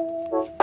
Música